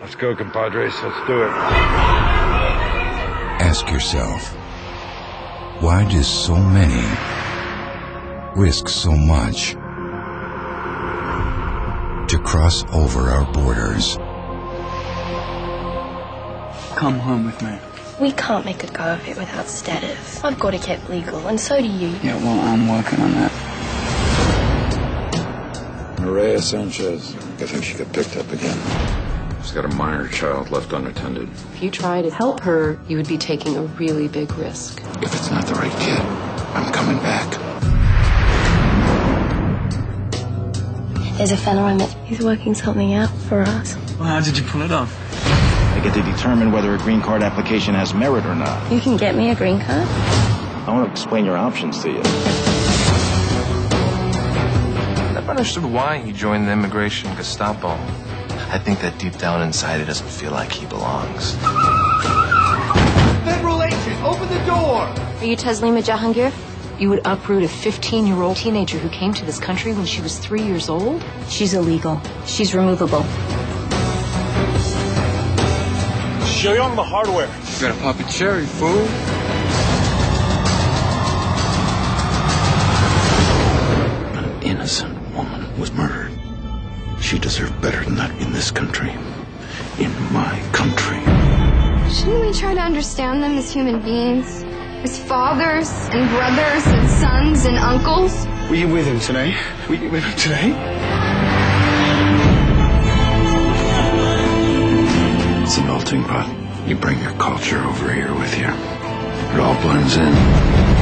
Let's go, compadres. Let's do it. Ask yourself, why do so many risk so much to cross over our borders? Come home with me. We can't make a go of it without status. I've got to get legal, and so do you. Yeah, well, I'm working on that. Maria Sanchez. I think she got picked up again. She's got a minor child left unattended. If you try to help her, you would be taking a really big risk. If it's not the right kid, I'm coming back. There's a fella I met. He's working something out for us. Well, how did you pull it off? I get to determine whether a green card application has merit or not. You can get me a green card? I want to explain your options to you. I never understood why he joined the immigration Gestapo. I think that deep down inside he doesn't feel like he belongs. Federal agent, open the door! Are you Taslima Jahangir? You would uproot a 15 year old teenager who came to this country when she was three years old? She's illegal. She's removable. Show you on the hardware. You gotta pop a cherry, fool. She deserved better than that in this country. In my country. Shouldn't we try to understand them as human beings? As fathers and brothers and sons and uncles? Were you with him today? Were you with him today? It's a melting pot. You bring your culture over here with you. It all blends in.